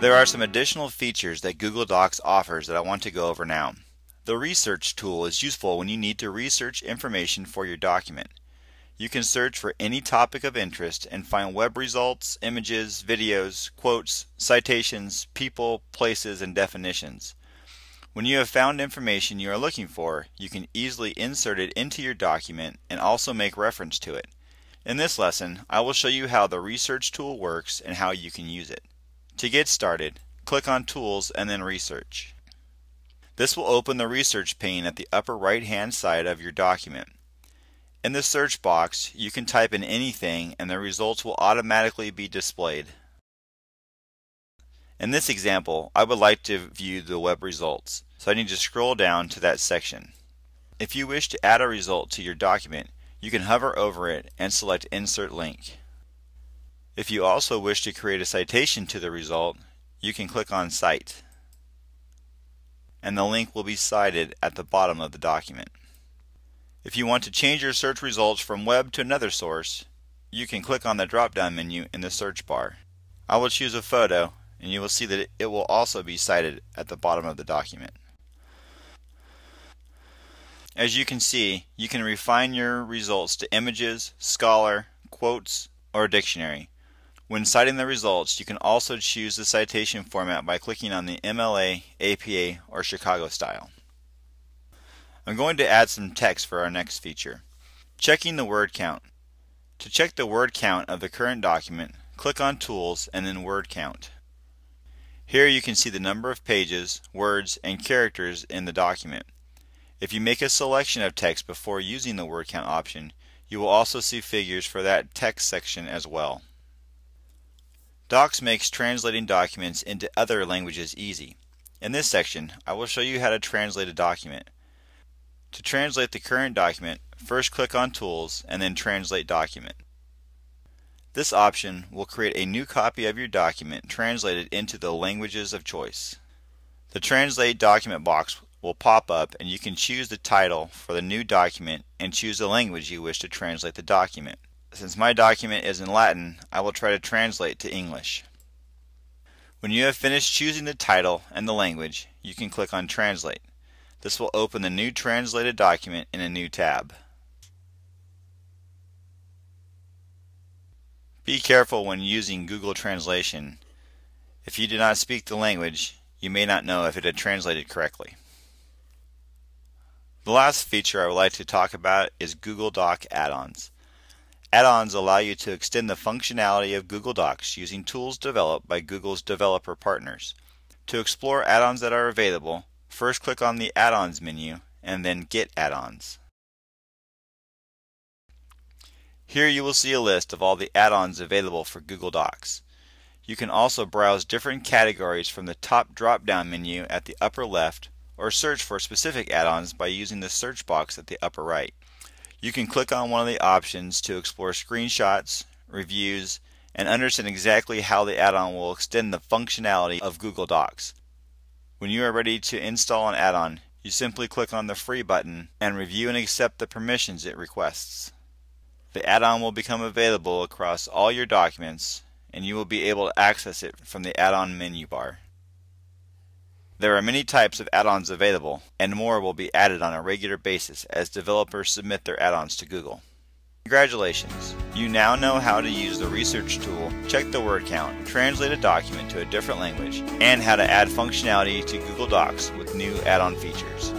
There are some additional features that Google Docs offers that I want to go over now. The Research tool is useful when you need to research information for your document. You can search for any topic of interest and find web results, images, videos, quotes, citations, people, places, and definitions. When you have found information you are looking for, you can easily insert it into your document and also make reference to it. In this lesson, I will show you how the Research tool works and how you can use it. To get started, click on Tools and then Research. This will open the Research pane at the upper right hand side of your document. In the search box, you can type in anything and the results will automatically be displayed. In this example, I would like to view the web results, so I need to scroll down to that section. If you wish to add a result to your document, you can hover over it and select Insert Link. If you also wish to create a citation to the result, you can click on Cite, and the link will be cited at the bottom of the document. If you want to change your search results from web to another source, you can click on the drop-down menu in the search bar. I will choose a photo and you will see that it will also be cited at the bottom of the document. As you can see, you can refine your results to images, scholar, quotes, or dictionary. When citing the results, you can also choose the citation format by clicking on the MLA, APA, or Chicago style. I'm going to add some text for our next feature. Checking the word count. To check the word count of the current document, click on Tools and then Word Count. Here you can see the number of pages, words, and characters in the document. If you make a selection of text before using the word count option, you will also see figures for that text section as well. Docs makes translating documents into other languages easy. In this section, I will show you how to translate a document. To translate the current document, first click on Tools and then Translate Document. This option will create a new copy of your document translated into the languages of choice. The Translate Document box will pop up and you can choose the title for the new document and choose the language you wish to translate the document. Since my document is in Latin, I will try to translate to English. When you have finished choosing the title and the language, you can click on Translate. This will open the new translated document in a new tab. Be careful when using Google Translation. If you do not speak the language, you may not know if it had translated correctly. The last feature I would like to talk about is Google Doc add-ons. Add-ons allow you to extend the functionality of Google Docs using tools developed by Google's developer partners. To explore add-ons that are available, first click on the Add-ons menu and then Get Add-ons. Here you will see a list of all the add-ons available for Google Docs. You can also browse different categories from the top drop-down menu at the upper left or search for specific add-ons by using the search box at the upper right. You can click on one of the options to explore screenshots, reviews, and understand exactly how the add-on will extend the functionality of Google Docs. When you are ready to install an add-on, you simply click on the Free button and review and accept the permissions it requests. The add-on will become available across all your documents and you will be able to access it from the add-on menu bar. There are many types of add-ons available and more will be added on a regular basis as developers submit their add-ons to Google. Congratulations! You now know how to use the research tool, check the word count, translate a document to a different language, and how to add functionality to Google Docs with new add-on features.